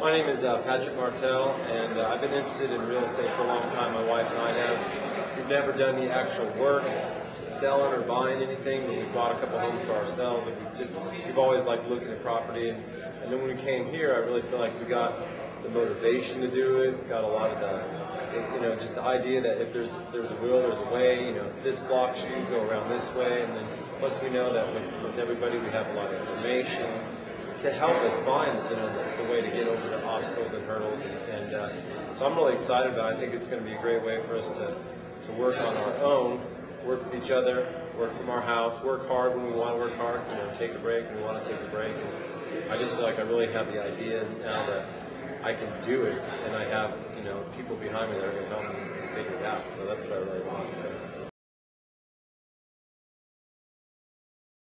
My name is uh, Patrick Martell, and uh, I've been interested in real estate for a long time. My wife and I have. We've never done the actual work, selling or buying anything, but we bought a couple homes for ourselves, and we just we've always liked looking at property. And, and then when we came here, I really feel like we got the motivation to do it. Got a lot of the you know, just the idea that if there's if there's a will, there's a way. You know, this blocks you, go around this way, and then plus we know that with, with everybody, we have a lot of information to help us find you know the, the way to get over the obstacles and hurdles. And, and uh, so I'm really excited about. it. I think it's going to be a great way for us to to work on our own, work with each other, work from our house, work hard when we want to work hard. You know, take a break when we want to take a break. And I just feel like I really have the idea now that I can do it, and I have you know people behind me that are going to help me figure it out. So that's what I really want. So.